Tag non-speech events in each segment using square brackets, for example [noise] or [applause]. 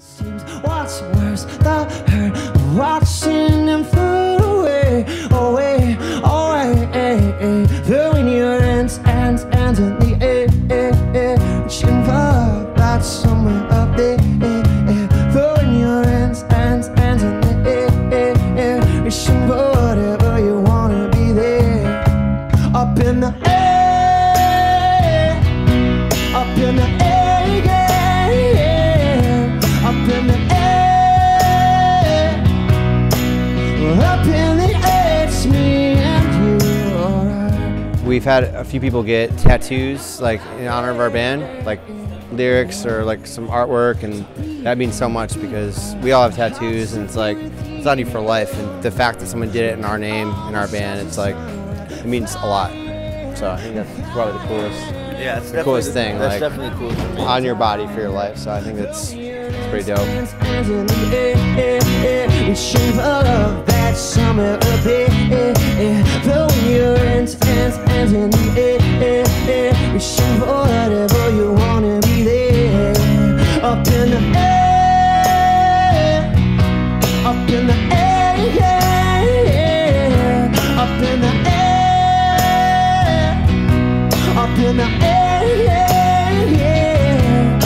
Seems what's worse, the hurt, watching We've had a few people get tattoos like in honor of our band, like lyrics or like some artwork, and that means so much because we all have tattoos, and it's like it's on you for life. And the fact that someone did it in our name in our band, it's like it means a lot. So I think that's probably the coolest Yeah, it's The coolest thing, That's like- definitely cool for me. on your body for your life. So I think that's it's pretty dope. Up in yeah, yeah.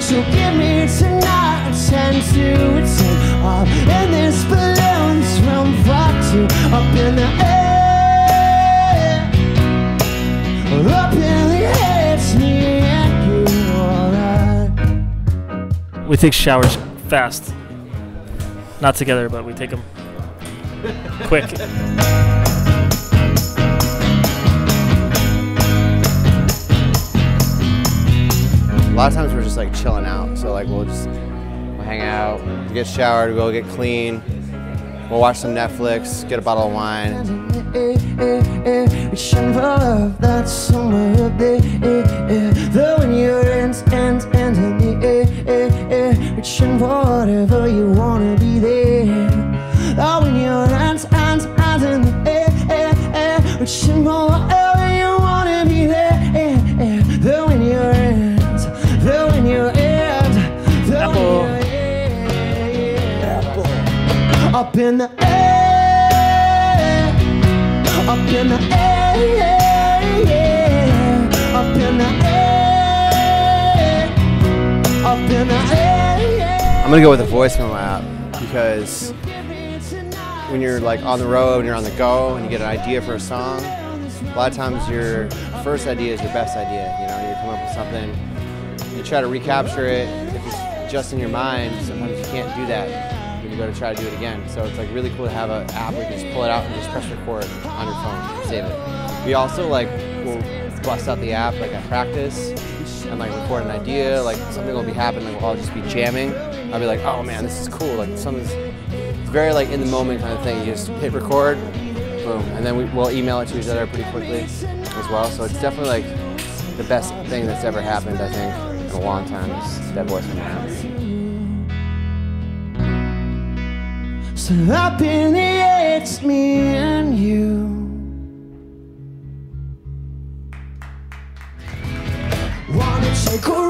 So give me tonight, ten to ten, up in this balloons from far to up in the air, up in the air, it's me you. We take showers fast. Not together, but we take them quick. [laughs] lot of times we're just like chilling out. So like we'll just hang out, get showered, go get clean. We'll watch some Netflix, get a bottle of wine. Reaching for that's somewhere your in the air. Reaching whatever you wanna be there. Your in the air, Up in the air, up in the air, up in the air, up in the air. I'm gonna go with a voice memo app because when you're like on the road and you're on the go and you get an idea for a song, a lot of times your first idea is your best idea. You know, you come up with something, you try to recapture it. If it's just in your mind, sometimes you can't do that go to try to do it again. So it's like really cool to have an app where you just pull it out and just press record on your phone, and save it. We also like will bust out the app like at practice and like record an idea, like something will be happening, like we'll all just be jamming. I'll be like, oh man, this is cool. Like something's very like in the moment kind of thing. You just hit record, boom, and then we, we'll email it to each other pretty quickly as well. So it's definitely like the best thing that's ever happened, I think, in a long time is that voice from So up in the air, it's me and you. Wanna take a?